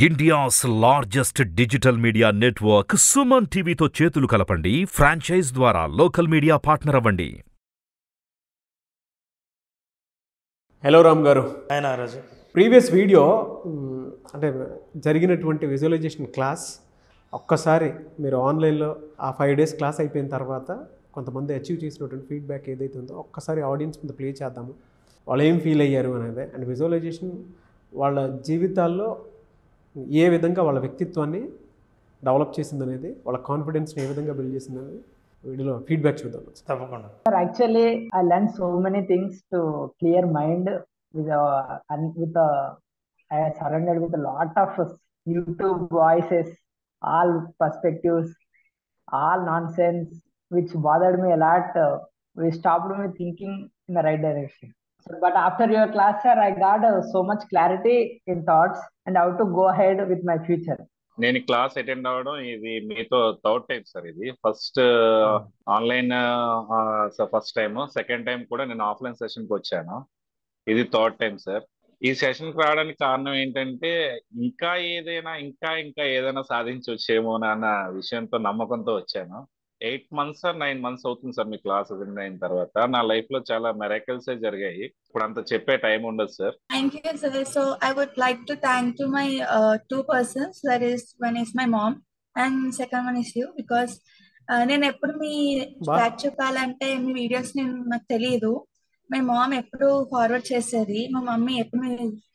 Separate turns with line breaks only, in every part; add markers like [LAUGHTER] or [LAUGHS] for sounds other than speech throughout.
India's largest digital media network Suman టీవీతో చేతులు కలపండి. Franchise ద్వారా లోకల్ మీడియా పార్ట్నర్ అవ్వండి.
హలో రామ్ గారు.
ఆయన రాజు.
ప్రీవియస్ వీడియో అంటే జరిగినటువంటి విజువలైజేషన్ క్లాస్ ఒక్కసారి మీరు ఆన్లైన్లో ఆ ఫైవ్ డేస్ క్లాస్ అయిపోయిన తర్వాత కొంతమంది అచీవ్ చేసినటువంటి ఫీడ్బ్యాక్ ఏదైతే ఉందో ఒక్కసారి ఆడియన్స్ మీద ప్లే చేద్దాము. వాళ్ళు ఏం ఫీల్ అయ్యారు అనేది. అండ్ విజువలైజేషన్ వాళ్ళ జీవితాల్లో ఏ విధంగా వాళ్ళ వ్యక్తిత్వాన్ని డెవలప్ చేసింది అనేది వాళ్ళ కాన్ఫిడెన్స్ ఏ విధంగా బిల్డ్ చేసింది అనేది వీడియోలో ఫీడ్బ్యాక్ చూద్దాం.
తప్పకుండా.
Sir actually I learn so many things to clear mind with with I surrounded with lot of YouTube voices all perspectives all nonsense which bothered me a lot we stopped me thinking in the right direction but after your class, sir, I got uh, so much clarity in thoughts and how to go ahead with my future.
నేను class attend అవ్వడం ఇది మీతో third time sir ఇది. First online first time second time కూడా నేను offline సెషన్కి వచ్చాను. ఇది third time sir ఈ సెషన్కి రావడానికి కారణం ఏంటంటే ఇంకా ఏదైనా ఇంకా ఇంకా ఏదైనా సాధించవచ్చేమో అన్న విషయంతో నమ్మకంతో వచ్చాను. Eight months or nine months అవుతుంది సార్ మీ క్లాస్ అటెండ్ అయిన తర్వాత. నా లైఫ్లో చాలా మెరాకల్స్ జరిగాయి. ఇప్పుడు అంత చెప్పే టైం ఉండదు sir.
Thank you, sir. So I would like to thank to my uh, two persons. That is, one is my mom, and second one is you, because uh, నేను ఎప్పుడు మీ బ్యాక్ చెప్పాలంటే మీ videos నేను నాకు తెలియదు మా ma'am ఎప్పుడు forward చేసేది. మా మమ్మీ ఎప్పుడు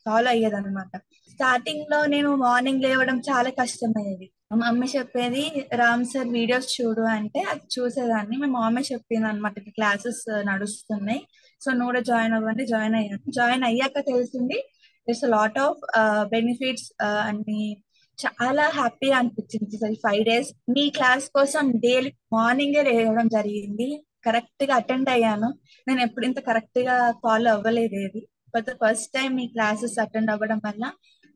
ఫాలో అయ్యేది అనమాట స్టార్టింగ్లో నేను మార్నింగ్ లేవడం చాలా కష్టమయ్యేది. మా మమ్మీ చెప్పేది రామ్ సార్ వీడియోస్ చూడు అంటే అది చూసేదాన్ని. మా మమ్మీ చెప్పింది అనమాట క్లాసెస్ నడుస్తున్నాయి. సో నువ్వు కూడా జాయిన్ అవ్వండి జాయిన్ అయ్యాను జాయిన్ అయ్యాక తెలిసింది ఇట్స్ లాట్ ఆఫ్ బెనిఫిట్స్ అన్ని చాలా హ్యాపీగా అనిపించింది సార్ ఫైవ్ డేస్ మీ క్లాస్ కోసం డైలీ మార్నింగే లేవడం జరిగింది. కరెక్ట్గా అటెండ్ అయ్యాను. నేను ఎప్పుడు ఇంత కరెక్ట్గా ఫాలో అవ్వలేదు ఏది. బట్ ఫస్ట్ టైం మీ క్లాసెస్ అటెండ్ అవ్వడం వల్ల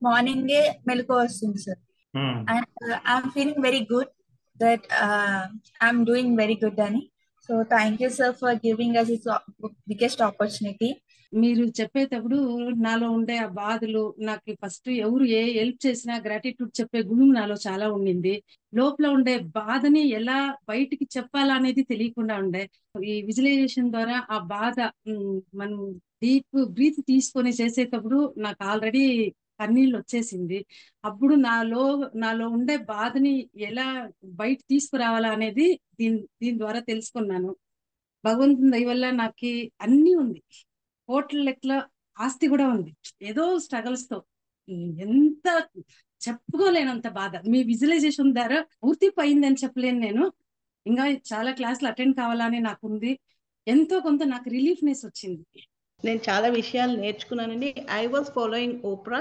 మార్నింగే మెలకు వస్తుంది sir.
Um.
And I'm feeling very good that I'm doing very good అని so thank you sir for giving us is biggest opportunity
మీరు చెప్పేటప్పుడు నాలో ఉండే ఆ బాధలు నాకు ఫస్ట్ ఎవరు ఏ హెల్ప్ చేసినా గ్రాటిట్యూడ్ చెప్పే గుణం నాలో చాలా ఉండింది. లోపల ఉండే బాధని ఎలా బయటికి చెప్పాలా అనేది తెలియకుండా ఉండే. ఈ విజువలైజేషన్ ద్వారా ఆ బాధ మనం డీప్ బ్రీత్ తీసుకొని చేసేటప్పుడు నాకు ఆల్రెడీ కన్నీళ్ళు వచ్చేసింది అప్పుడు నాలో నాలో ఉండే బాధని ఎలా బయట తీసుకురావాలా అనేది దీని దీని ద్వారా తెలుసుకున్నాను. భగవంతుని దయ వల్ల నాకు అన్నీ ఉంది. హోటల్ లెక్కల ఆస్తి కూడా ఉంది. ఏదో స్ట్రగల్స్తో ఎంత చెప్పుకోలేనంత బాధ. మీ విజువలైజేషన్ ద్వారా పూర్తి పోయిందని చెప్పలేను నేను. ఇంకా చాలా క్లాసులు అటెండ్ కావాలని నాకు ఉంది ఎంతో కొంత నాకు రిలీఫ్నెస్ వచ్చింది.
నేను చాలా విషయాలు నేర్చుకున్నానండి. I was following Oprah.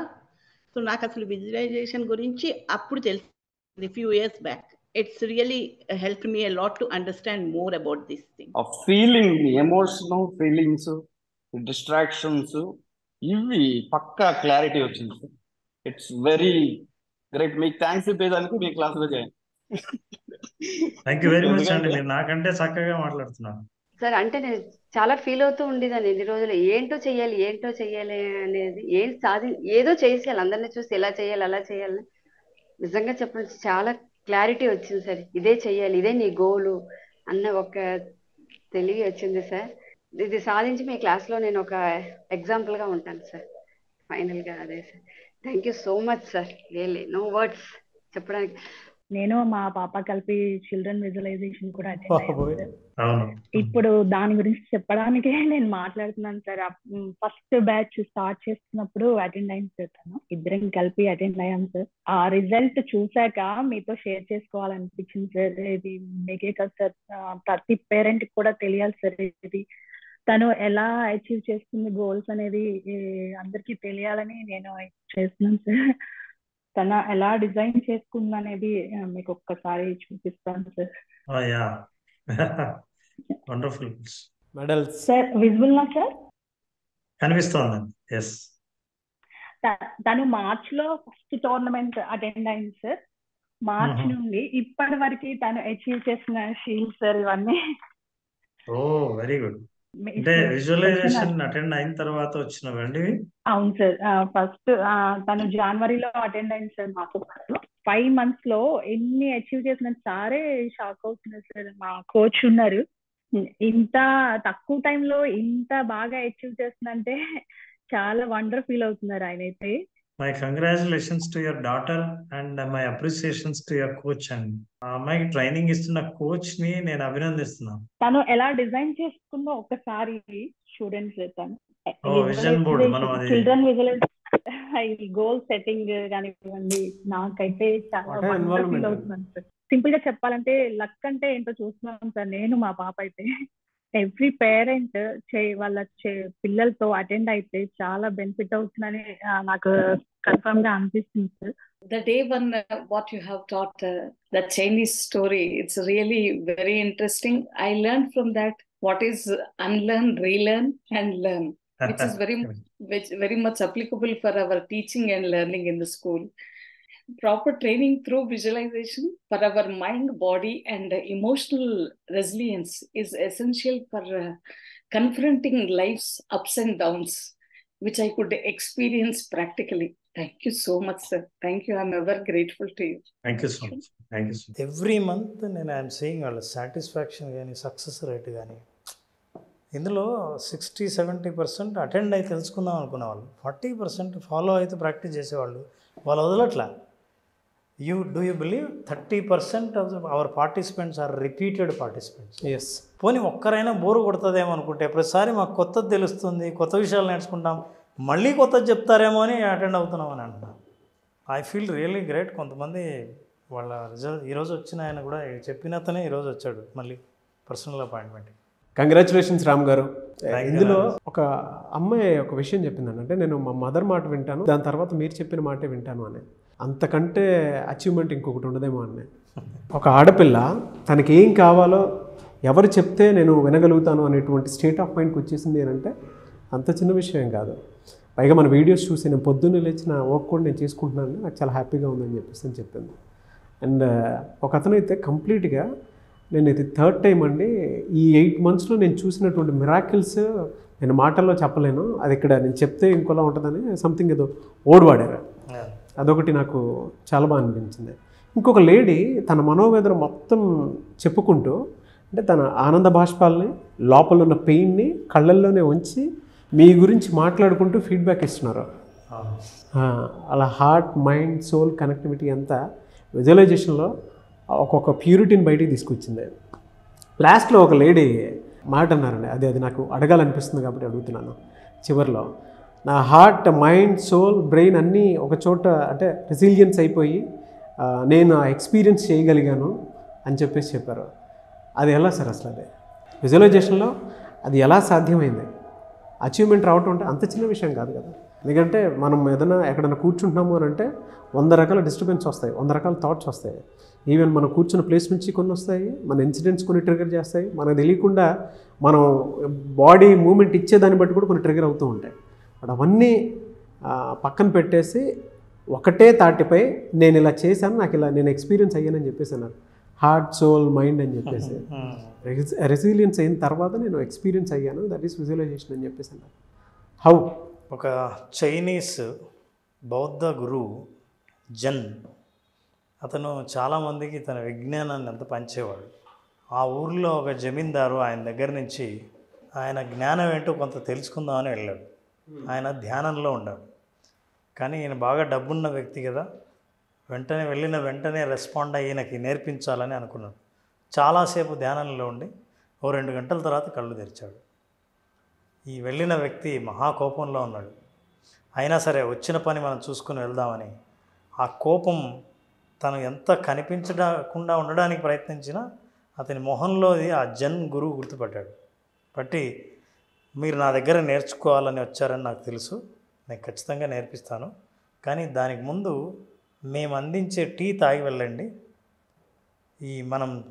So నాకు అసలు విజువలైజేషన్ గురించి అప్పుడు తెలిసింది few years back it's really help me a lot to understand more about this thing
ఆ ఫీలింగ్ ఎమోషనల్ ఫీలింగ్స్ డిస్ట్రాక్షన్స్ ఇవి పక్కా క్లారిటీ వచ్చింది ఇట్స్ వెరీ గ్రేట్ మీకు థ్యాంక్స్ చెప్పేదానికి మీ క్లాస్లో join
thank you very much అండి. మీరు నాకంటే చక్కగా మాట్లాడుతున్నారు.
సార్ అంటే నేను చాలా ఫీల్ అవుతూ ఉండేదాన్ని. ఎన్ని రోజులు ఏంటో చెయ్యాలి ఏంటో చెయ్యాలి అనేది ఏం సాధి ఏదో చేసేయాలి. అందరిని చూసి ఎలా చేయాలి అలా చేయాలి నిజంగా చెప్పండి చాలా క్లారిటీ వచ్చింది సార్. ఇదే చెయ్యాలి ఇదే నీ గోలు అన్న ఒక తెలివి వచ్చింది సార్. ఇది సాధించి మీ క్లాస్లో నేను ఒక ఎగ్జాంపుల్గా ఉంటాను సార్. ఫైనల్గా అదే sir. Thank you so much sir. Really no words చెప్పడానికి.
నేను మా పాప కలిపి చిల్డ్రన్ విజువలైజేషన్ కూడా అటెండ్
బాబోయ్.
అయ్యాను సార్.
అవును.
ఇప్పుడు దాని గురించి చెప్పడానికే [LAUGHS] నేను మాట్లాడుతున్నాను సార్. ఫస్ట్ బ్యాచ్ స్టార్ట్ చేస్తున్నప్పుడు అటెండ్ అయింది సార్ ఇద్దరం కలిపి అటెండ్ అయ్యాం సార్. ఆ రిజల్ట్ చూసాక మీతో షేర్ చేసుకోవాలనిపించింది సార్. ఇది మీకే కదా సార్. ప్రతి పేరెంట్ కూడా తెలియాలి సార్ ఇది. తను ఎలా అచీవ్ చేస్తుంది గోల్స్ అనేది అందరికీ తెలియాలని నేను చేస్తున్నాను సార్. తన ఎలా డిజైన్ చేసుకుంది అనేది మీకు ఒక్కసారి చూపిస్తాను sir.
Yeah. [LAUGHS] Wonderful
medals
sir visible నా సార్?
కనిపిస్తోందండి. ఎస్
తను మార్చ్లో ఫస్ట్ టోర్నమెంట్ అటెండ్ అయింది సార్. మార్చ్. నుండి ఇప్పటి వరకు తను అచీవ్ చేసిన షీల్డ్ సార్ ఇవన్నీ.
Oh very good. అంటే విజువలైజేషన్ అటెండ్ అయిన తర్వాత వచ్చినవండి?
అవును సార్. ఫస్ట్ తను జనవరిలో అటెండ్ అయింది సార్ మాతో పాటు. ఫైవ్ మంత్స్లో ఎన్ని అచీవ్ చేసిన సారే షాక్ అవుతున్నారు సార్. మా కోచ్ ఉన్నారు. ఇంత తక్కువ టైంలో ఇంత బాగా అచీవ్ చేస్తుందంటే చాలా వండర్ ఫీల్ అవుతున్నారు ఆయన అయితే
my congratulations to your daughter and my appreciations to your coach and. ఆ అమ్మాయికి ట్రైనింగ్ ఇస్తున్న కోచ్ని నేను అభినందిస్తున్నాను.
తను ఎలా డిజైన్ చేసుకుందో ఒకసారి స్టూడెంట్స్ తను.
విజన్ బోర్డ్ మనం అది
చిల్డ్రన్ విజువలైజ్ గోల్ సెట్టింగ్ కానివ్వండి నాకైతే చాలా. ఫీల్ అవుతున్నాను సింపుల్గా చెప్పాలంటే లక్ అంటే ఏంటో చూస్తున్నాం సార్ నేను మా పాప అయితే. ఎవ్రీ పేరెంట్ వాళ్ళ చే- పిల్లలతో అటెండ్ అయితే చాలా బెనిఫిట్ అవుతుందని ఆ, నాకు కన్ఫర్మ్గా అనిపిస్తుంది sir
the day when uh, what you have taught uh, the chinese story it's really very interesting i learned from that what is unlearn relearn and learn which is very which very much applicable for our teaching and learning in the school proper training through visualization for our mind body and uh, emotional resilience is essential for uh, confronting life's ups and downs which i could experience practically thank you so much sir thank you i'm ever grateful to you
thank you so much thank you so much
every month నేను I'm seeing వాళ్ళ satisfaction కానీ success rate కానీ ఇందులో sixty seventy percent attend అయి తెలుసుకుందాం అనుకునేవాళ్ళు forty percent follow అయితే practice చేసేవాళ్ళు వాళ్ళు వదలట్లా you do you believe thirty percent of our participants are repeated participants
yes
పోనీ ఒక్కరైనా బోరు కొడుతుందేమో అనుకుంటే ప్రతిసారి మాకు కొత్తది తెలుస్తుంది కొత్త విషయాలు నేర్చుకుంటాం మళ్ళీ కొత్తది చెప్తారేమో అని అటెండ్ అవుతున్నాం అని అంటున్నాను ఐ ఫీల్ రియలీ గ్రేట్ కొంతమంది వాళ్ళ రిజల్ట్ ఈరోజు వచ్చిన ఆయన కూడా చెప్పినతనే ఈరోజు వచ్చాడు మళ్ళీ పర్సనల్ అపాయింట్మెంట్
కంగ్రాచులేషన్స్ రామ్ గారు. ఇందులో. ఒక అమ్మాయి ఒక విషయం చెప్పిందండి. అంటే నేను మా మదర్ మాట వింటాను దాని తర్వాత మీరు చెప్పిన మాటే వింటాను అని. అంతకంటే అచీవ్మెంట్ ఇంకొకటి ఉండదేమో అన్న ఒక ఆడపిల్ల తనకి ఏం కావాలో ఎవరు చెప్తే నేను వినగలుగుతాను అనేటువంటి స్టేట్ ఆఫ్ మైండ్కి వచ్చేసింది అని అంటే అంత చిన్న విషయం కాదు. పైగా మన వీడియోస్ చూసి నేను పొద్దున్నే లేచిన వర్క్ కూడా నేను చేసుకుంటున్నాను. నాకు చాలా హ్యాపీగా ఉందని చెప్పేసి అని చెప్పింది. అండ్ uh, ఒక అతను అయితే కంప్లీట్గా నేను ఇది థర్డ్ టైం అండి ఈ ఎయిట్ మంత్స్లో నేను చూసినటువంటి మిరాకిల్స్ నేను మాటల్లో చెప్పలేను. అది ఇక్కడ నేను చెప్తే ఇంకోలా ఉంటుందని సంథింగ్ ఏదో ఓడివాడారు అదొకటి నాకు చాలా బాగా అనిపించింది. ఇంకొక లేడీ తన మనోవేదన మొత్తం చెప్పుకుంటూ అంటే తన ఆనంద బాష్పాలని లోపల ఉన్న పెయిన్ని కళ్ళల్లోనే ఉంచి మీ గురించి మాట్లాడుకుంటూ ఫీడ్బ్యాక్ ఇస్తున్నారు. అలా హార్ట్ మైండ్ సోల్ కనెక్టివిటీ అంతా విజువలైజేషన్లో ఒక్కొక్క ప్యూరిటీని బయటికి తీసుకొచ్చింది. లాస్ట్లో ఒక లేడీ మాట అన్నారండి అది అది నాకు అడగాలనిపిస్తుంది కాబట్టి అడుగుతున్నాను. చివరిలో నా హార్ట్ మైండ్ సోల్ బ్రెయిన్ అన్నీ ఒక చోట అంటే రెసిలియన్స్ అయిపోయి నేను ఆ ఎక్స్పీరియన్స్ చేయగలిగాను అని చెప్పేసి చెప్పారు. అది ఎలా సార్ అసలు అదే? విజువలైజేషన్లో అది ఎలా సాధ్యమైంది? అచీవ్మెంట్ రావటం అంటే అంత చిన్న విషయం కాదు కదా. ఎందుకంటే మనం ఏదైనా ఎక్కడైనా కూర్చుంటున్నాము అని అంటే వంద రకాల డిస్టర్బెన్స్ వస్తాయి వంద రకాల థాట్స్ వస్తాయి. ఈవెన్ మనం కూర్చున్న ప్లేస్ నుంచి కొన్ని వస్తాయి మన ఇన్సిడెంట్స్ కొన్ని ట్రిగర్ చేస్తాయి. మనకు తెలియకుండా మనం బాడీ మూమెంట్ ఇచ్చేదాన్ని బట్టి కూడా కొన్ని ట్రిగర్ అవుతూ ఉంటాయి. బట్ అవన్నీ పక్కన పెట్టేసి ఒకటే తాటిపై నేను ఇలా చేశాను నాకు ఇలా నేను ఎక్స్పీరియన్స్ అయ్యానని చెప్పేసి అన్నారు. హార్ట్ సోల్ మైండ్ అని చెప్పేసి. [LAUGHS] రెసిలియన్స్ అయిన తర్వాత నేను ఎక్స్పీరియన్స్ అయ్యాను దట్ ఈస్ విజువలైజేషన్ అని చెప్పేసి అన్నారు. హౌ
ఒక చైనీస్ బౌద్ధ గురువు జన్ అతను చాలామందికి తన విజ్ఞానాన్ని అంత పంచేవాడు. ఆ ఊర్లో ఒక జమీందారు ఆయన దగ్గర నుంచి ఆయన జ్ఞానం ఏంటో కొంత తెలుసుకుందామని వెళ్ళాడు. Hmm. ఆయన ధ్యానంలో ఉన్నాడు కానీ ఈయన బాగా డబ్బున్న వ్యక్తి కదా. వెంటనే వెళ్ళిన వెంటనే రెస్పాండ్ అయ్యి ఈయనకి నేర్పించాలని అనుకున్నాడు. చాలాసేపు ధ్యానంలో ఉండి ఓ రెండు గంటల తర్వాత కళ్ళు తెరిచాడు. ఈ వెళ్ళిన వ్యక్తి మహాకోపంలో ఉన్నాడు. అయినా సరే వచ్చిన పని మనం చూసుకుని వెళ్దామని ఆ కోపం తను ఎంత కనిపించకుండా ఉండడానికి ప్రయత్నించినా అతని మొహంలోది ఆ జన్ గురువు గుర్తుపట్టాడు. పట్టి మీరు నా దగ్గర నేర్చుకోవాలని వచ్చారని నాకు తెలుసు. నేను ఖచ్చితంగా నేర్పిస్తాను. కానీ దానికి ముందు మేము అందించే టీ తాగి వెళ్ళండి. ఈ మనం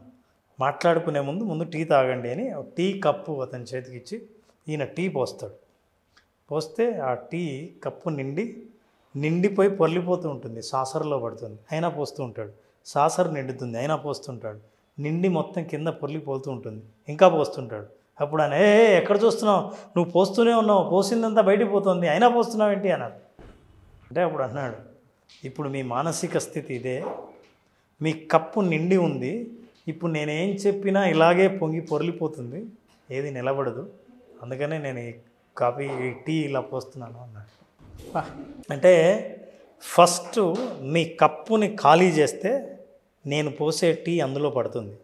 మాట్లాడుకునే ముందు ముందు టీ తాగండి అని ఒక టీ కప్పు అతని చేతికి ఇచ్చి ఈయన టీ పోస్తాడు. పోస్తే ఆ టీ కప్పు నిండి నిండిపోయి పొర్లిపోతూ ఉంటుంది. సాసర్లో పడుతుంది. అయినా పోస్తూ ఉంటాడు. సాసర్ నిండుతుంది. అయినా పోస్తుంటాడు నిండి మొత్తం కింద పొర్లిపోతూ ఉంటుంది. ఇంకా పోస్తుంటాడు. అప్పుడు ఆయన ఏ ఏ, ఎక్కడ చూస్తున్నావు? నువ్వు పోస్తూనే ఉన్నావు పోసిందంతా బయటికి పోతుంది అయినా పోస్తున్నావు ఏంటి? అన్నాడు. అంటే అప్పుడు అన్నాడు ఇప్పుడు మీ మానసిక స్థితి ఇదే మీ కప్పు నిండి ఉంది ఇప్పుడు నేనేం చెప్పినా ఇలాగే పొంగి పొరలిపోతుంది ఏది నిలబడదు అందుకనే నేను ఈ కాఫీ ఈ టీ ఇలా పోస్తున్నాను అన్నాడు. అంటే ఫస్ట్ మీ కప్పుని ఖాళీ చేస్తే నేను పోసే టీ అందులో పడుతుంది.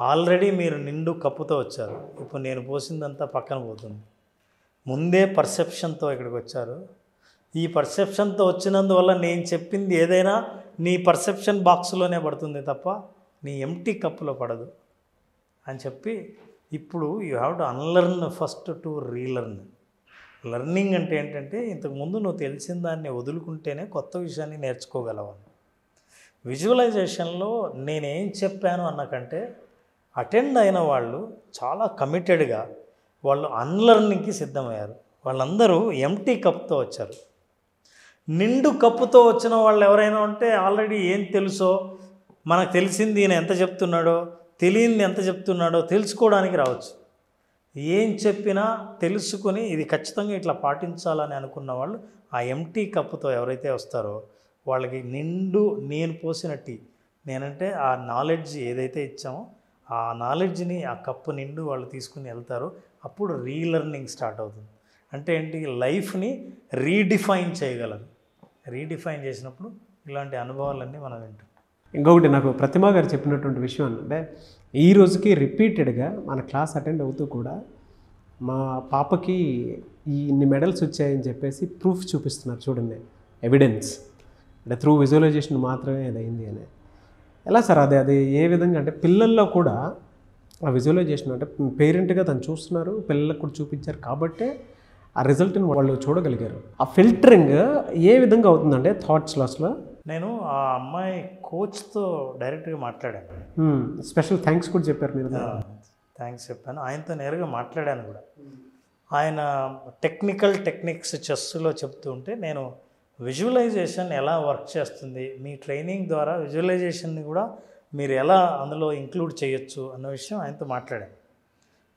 ఆల్రెడీ మీరు నిండు కప్పుతో వచ్చారు. ఇప్పుడు నేను పోసిందంతా పక్కన పోతుంది. ముందే పర్సెప్షన్తో ఇక్కడికి వచ్చారు. ఈ పర్సెప్షన్తో వచ్చినందువల్ల నేను చెప్పింది ఏదైనా నీ పర్సెప్షన్ బాక్స్లోనే పడుతుంది తప్ప నీ ఎంటీ కప్పులో పడదు అని చెప్పి ఇప్పుడు you have to unlearn first to relearn. Learning అంటే ఏంటంటే ఇంతకుముందు నువ్వు తెలిసిన దాన్ని వదులుకుంటేనే కొత్త విషయాన్ని నేర్చుకోగలవు. విజువలైజేషన్లో నేనేం చెప్పాను అన్నకంటే అటెండ్ అయిన వాళ్ళు చాలా కమిటెడ్గా వాళ్ళు అన్లర్నింగ్కి సిద్ధమయ్యారు. వాళ్ళందరూ ఎంటీ కప్తో వచ్చారు. నిండు కప్పుతో వచ్చిన వాళ్ళు ఎవరైనా ఉంటే ఆల్రెడీ ఏం తెలుసో మనకు తెలిసింది ఈయన ఎంత చెప్తున్నాడో తెలియంది ఎంత చెప్తున్నాడో తెలుసుకోవడానికి రావచ్చు. ఏం చెప్పినా తెలుసుకొని ఇది ఖచ్చితంగా ఇట్లా పాటించాలని అనుకున్న వాళ్ళు ఆ ఎంటీ కప్పుతో ఎవరైతే వస్తారో వాళ్ళకి నిండు నేను పోసిన టీ నేనంటే ఆ నాలెడ్జ్ ఏదైతే ఇచ్చామో ఆ నాలెడ్జ్ని ఆ కప్పు నిండు వాళ్ళు తీసుకుని వెళ్తారు. అప్పుడు రీలర్నింగ్ స్టార్ట్ అవుతుంది. అంటే ఏంటి? లైఫ్ని రీడిఫైన్ చేయగలరు. రీడిఫైన్ చేసినప్పుడు ఇలాంటి అనుభవాలన్నీ మనం వింటాం.
ఇంకొకటి నాకు ప్రతిమా గారు చెప్పినటువంటి విషయం అంటే ఈ రోజుకి రిపీటెడ్గా మన క్లాస్ అటెండ్ అవుతూ కూడా మా పాపకి ఈ ఇన్ని మెడల్స్ వచ్చాయని చెప్పేసి ప్రూఫ్ చూపిస్తున్నారు చూడండి. ఎవిడెన్స్. అంటే త్రూ విజువలైజేషన్ మాత్రమే అదైంది అయింది అని. ఎలా సార్ అది అది ఏ విధంగా అంటే పిల్లల్లో కూడా ఆ విజువలైజేషన్ అంటే పేరెంట్గా తను చూస్తున్నారు పిల్లలకు కూడా చూపించారు కాబట్టే ఆ రిజల్ట్ని వాళ్ళు చూడగలిగారు. ఆ ఫిల్టరింగ్ ఏ విధంగా అవుతుందంటే థాట్స్ లాస్లో
నేను ఆ అమ్మాయి కోచ్తో డైరెక్ట్గా మాట్లాడాను.
స్పెషల్ థ్యాంక్స్ కూడా చెప్పారు మీరు
థ్యాంక్స్ చెప్పాను. ఆయనతో నేరుగా మాట్లాడాను కూడా. ఆయన టెక్నికల్ టెక్నిక్స్ చెస్లో చెప్తూ ఉంటే నేను విజువలైజేషన్ ఎలా వర్క్ చేస్తుంది? మీ ట్రైనింగ్ ద్వారా విజువలైజేషన్ని కూడా మీరు ఎలా అందులో ఇంక్లూడ్ చేయొచ్చు అన్న విషయం ఆయనతో మాట్లాడాను.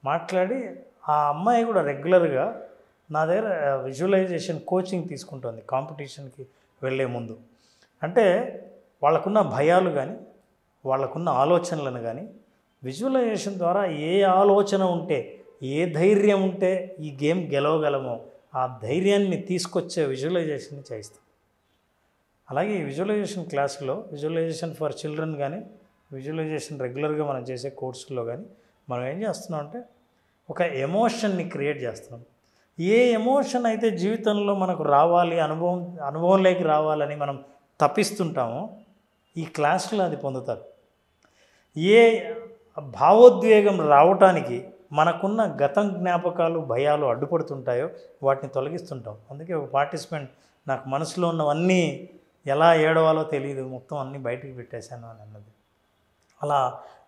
మాట్లాడి ఆ అమ్మాయి కూడా రెగ్యులర్గా నా దగ్గర విజువలైజేషన్ కోచింగ్ తీసుకుంటుంది కాంపిటీషన్కి వెళ్ళే ముందు. అంటే వాళ్ళకున్న భయాలు కానీ వాళ్ళకున్న ఆలోచనలను కానీ విజువలైజేషన్ ద్వారా ఏ ఆలోచన ఉంటే ఏ ధైర్యం ఉంటే ఈ గేమ్ గెలవగలమో ఆ ధైర్యాన్ని తీసుకొచ్చే విజువలైజేషన్ని చేయిస్తాం. అలాగే ఈ విజువలైజేషన్ క్లాసులో విజువలైజేషన్ ఫర్ చిల్డ్రన్ కానీ విజువలైజేషన్ రెగ్యులర్గా మనం చేసే కోర్సుల్లో కానీ మనం ఏం చేస్తున్నాం అంటే ఒక ఎమోషన్ని క్రియేట్ చేస్తున్నాం. ఏ ఎమోషన్ అయితే జీవితంలో మనకు రావాలి అనుభవం అనుభవంలోకి రావాలని మనం తప్పిస్తుంటామో ఈ క్లాసులో అది పొందుతారు. ఏ భావోద్వేగం రావటానికి మనకున్న గతం జ్ఞాపకాలు భయాలు అడ్డుపడుతుంటాయో వాటిని తొలగిస్తుంటాం. అందుకే ఒక పార్టిసిపెంట్ నాకు మనసులో ఉన్నవన్నీ ఎలా ఏడవాలో తెలియదు మొత్తం అన్నీ బయటికి పెట్టేశాను అని అన్నది. అలా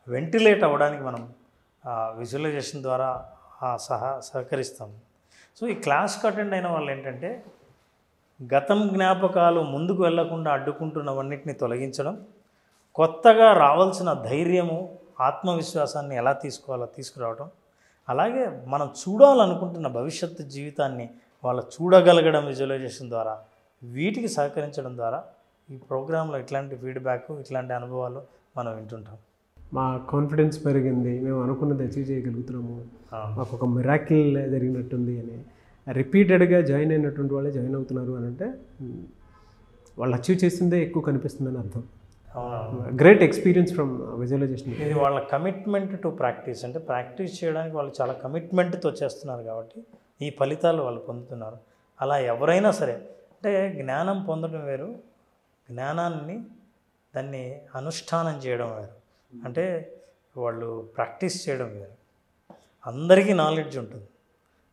వెంటిలేట్ అవ్వడానికి మనం విజువలైజేషన్ ద్వారా సహా సహకరిస్తాం. సో ఈ క్లాస్కి అటెండ్ అయిన వాళ్ళు ఏంటంటే గతం జ్ఞాపకాలు ముందుకు వెళ్ళకుండా అడ్డుకుంటున్నవన్నిటిని తొలగించడం కొత్తగా రావాల్సిన ధైర్యము ఆత్మవిశ్వాసాన్ని ఎలా తీసుకోవాలో తీసుకురావడం అలాగే మనం చూడాలనుకుంటున్న భవిష్యత్తు జీవితాన్ని వాళ్ళు చూడగలగడం విజువలైజేషన్ ద్వారా వీటికి సహకరించడం ద్వారా ఈ ప్రోగ్రాంలో ఇట్లాంటి ఫీడ్బ్యాక్ ఇట్లాంటి అనుభవాలు మనం వింటుంటాం.
మా కాన్ఫిడెన్స్ పెరిగింది. మేము అనుకున్నది అచీవ్ చేయగలుగుతున్నాము. మాకు ఒక మిరాకిల్ జరిగినట్టుంది అని. రిపీటెడ్గా జాయిన్ అయినటువంటి వాళ్ళే జాయిన్ అవుతున్నారు అని అంటే వాళ్ళు అచీవ్ చేసిందే ఎక్కువ కనిపిస్తుందని అర్థం. గ్రేట్ ఎక్స్పీరియన్స్ ఫ్రమ్ విజువలైజేషన్
ఇది వాళ్ళ కమిట్మెంట్ టు ప్రాక్టీస్ అంటే ప్రాక్టీస్ చేయడానికి వాళ్ళు చాలా కమిట్మెంట్తో చేస్తున్నారు కాబట్టి ఈ ఫలితాలు వాళ్ళు పొందుతున్నారు. అలా ఎవరైనా సరే అంటే జ్ఞానం పొందడం వేరు జ్ఞానాన్ని దాన్ని అనుష్ఠానం చేయడం వేరు. అంటే వాళ్ళు ప్రాక్టీస్ చేయడం వేరు. అందరికీ నాలెడ్జ్ ఉంటుంది.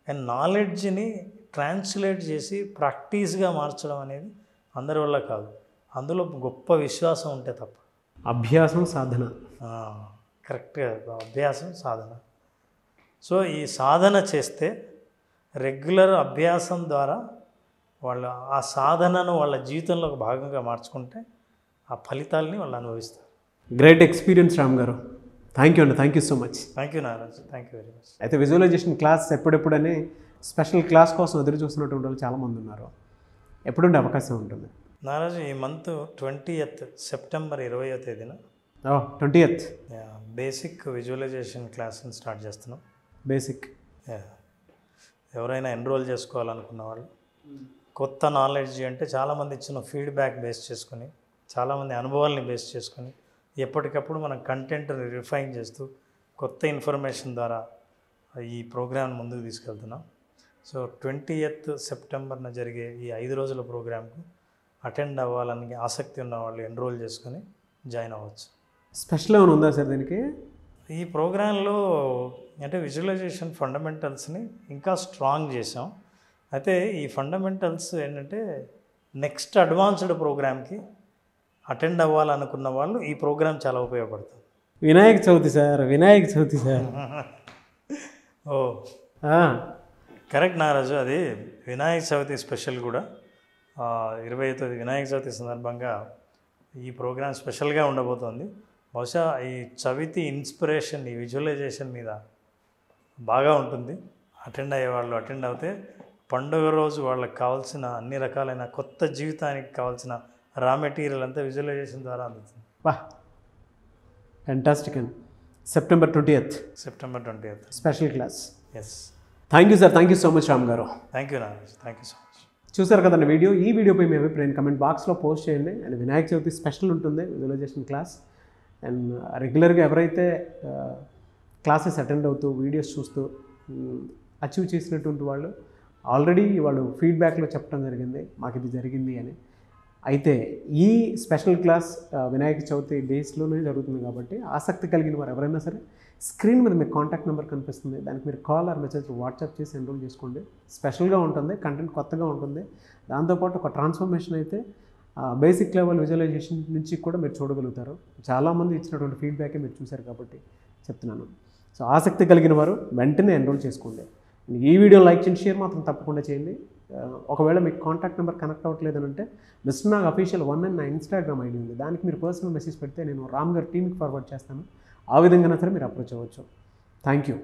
అండ్ నాలెడ్జ్ని ట్రాన్స్లేట్ చేసి ప్రాక్టీస్గా మార్చడం అనేది అందరి వల్ల కాదు. అందులో గొప్ప విశ్వాసం ఉంటే తప్ప.
అభ్యాసం సాధన.
కరెక్ట్గా అభ్యాసం సాధన. సో ఈ సాధన చేస్తే రెగ్యులర్ అభ్యాసం ద్వారా వాళ్ళ ఆ సాధనను వాళ్ళ జీవితంలో ఒక భాగంగా మార్చుకుంటే ఆ ఫలితాలని వాళ్ళు అనుభవిస్తారు.
Great experience Ram garu. Thank you అండి thank you so much
thank you Naraj thank you very much
అయితే విజువలైజేషన్ క్లాస్ ఎప్పుడెప్పుడని స్పెషల్ క్లాస్ కోసం ఎదురు చూస్తున్నటువంటి వాళ్ళు చాలామంది ఉన్నారు. ఎప్పుడుండే అవకాశం ఉంటుంది.
నారాజు ఈ మంత్ ట్వంటీయత్ సెప్టెంబర్ ఇరవయో తేదీన.
ట్వంటీ ఎత్
బేసిక్ విజువలైజేషన్ క్లాస్ని స్టార్ట్ చేస్తున్నాం.
బేసిక్.
ఎవరైనా ఎన్రోల్ చేసుకోవాలనుకున్న వాళ్ళు కొత్త నాలెడ్జ్ అంటే చాలామంది ఇచ్చిన ఫీడ్బ్యాక్ బేస్ చేసుకొని చాలామంది అనుభవాల్ని బేస్ చేసుకొని ఎప్పటికప్పుడు మనం కంటెంట్ని రిఫైన్ చేస్తూ కొత్త ఇన్ఫర్మేషన్ ద్వారా ఈ ప్రోగ్రామ్ ముందుకు తీసుకెళ్తున్నాం. సో ట్వంటీ ఎత్ సెప్టెంబర్న జరిగే ఈ ఐదు రోజుల ప్రోగ్రామ్కు అటెండ్ అవ్వాలని ఆసక్తి ఉన్న వాళ్ళు ఎన్రోల్ చేసుకొని జాయిన్ అవ్వచ్చు.
స్పెషల్ ఏమైనా ఉందా సార్ దీనికి?
ఈ ప్రోగ్రాంలో అంటే విజువలైజేషన్ ఫండమెంటల్స్ని ఇంకా స్ట్రాంగ్ చేసాం అయితే ఈ ఫండమెంటల్స్ ఏంటంటే నెక్స్ట్ అడ్వాన్స్డ్ ప్రోగ్రామ్కి అటెండ్ అవ్వాలనుకున్న వాళ్ళు ఈ ప్రోగ్రామ్ చాలా ఉపయోగపడుతుంది.
Vinayaka Chavithi sir Vinayaka Chavithi sir.
Oh. Correct Naraju అది వినాయక చవితి స్పెషల్ కూడా. ఇరవై తొమ్మిది వినాయక చవితి సందర్భంగా ఈ ప్రోగ్రామ్ స్పెషల్గా ఉండబోతోంది. బహుశా ఈ చవితి ఇన్స్పిరేషన్ ఈ విజువలైజేషన్ మీద బాగా ఉంటుంది. అటెండ్ అయ్యే వాళ్ళు అటెండ్ అవుతే పండుగ రోజు వాళ్ళకి కావాల్సిన అన్ని రకాలైన కొత్త జీవితానికి కావాల్సిన రా మెటీరియల్ అంతా విజువలైజేషన్ ద్వారా అందుతుంది.
వా ఫెంటాస్టిక్ అండి. September twentieth
September twenty eighth
special class
yes
thank you sir thank you so much Ram garu.
Thank you Naraj thank you so much
చూసారు కదండి వీడియో? ఈ వీడియోపై మీ అభిప్రాయం కమెంట్ బాక్స్లో పోస్ట్ చేయండి. అండ్ వినాయక చవితి స్పెషల్ ఉంటుంది visualisation class. And రెగ్యులర్గా ఎవరైతే క్లాసెస్ అటెండ్ అవుతూ వీడియోస్ చూస్తూ అచీవ్ చేసినటువంటి వాళ్ళు ఆల్రెడీ వాళ్ళు ఫీడ్బ్యాక్లో చెప్పడం జరిగింది మాకు ఇది జరిగింది అని. అయితే ఈ స్పెషల్ క్లాస్ వినాయక చవితి డేస్లోనే జరుగుతుంది కాబట్టి ఆసక్తి కలిగిన వారు ఎవరైనా సరే స్క్రీన్ మీద మీకు కాంటాక్ట్ నెంబర్ కనిపిస్తుంది. దానికి మీరు కాల్ ఆర్ మెసేజ్ వాట్సాప్ చేసి ఎన్రోల్ చేసుకోండి. స్పెషల్గా ఉంటుంది కంటెంట్ కొత్తగా ఉంటుంది. దాంతోపాటు ఒక ట్రాన్స్ఫర్మేషన్ అయితే బేసిక్ లెవెల్ విజువలైజేషన్ నుంచి కూడా మీరు చూడగలుగుతారు. చాలామంది ఇచ్చినటువంటి ఫీడ్బ్యాకే మీరు చూశారు కాబట్టి చెప్తున్నాను. సో ఆసక్తి కలిగిన వారు వెంటనే ఎన్రోల్ చేసుకోండి. ఈ వీడియో లైక్ చేయండి షేర్ మాత్రం తప్పకుండా చేయండి. ఒకవేళ మీకు కాంటాక్ట్ నెంబర్ కనెక్ట్ అవ్వట్లేదు అంటే mister Nag official one and నా ఇన్స్టాగ్రామ్ ఐడి ఉంది. దానికి మీరు పర్సనల్ మెసేజ్ పెడితే నేను రామ్ గారి టీంకి ఫార్వర్డ్ చేస్తాను. ఆ విధంగా సరే మీరు అప్రోచ్ అవ్వచ్చు. Thank you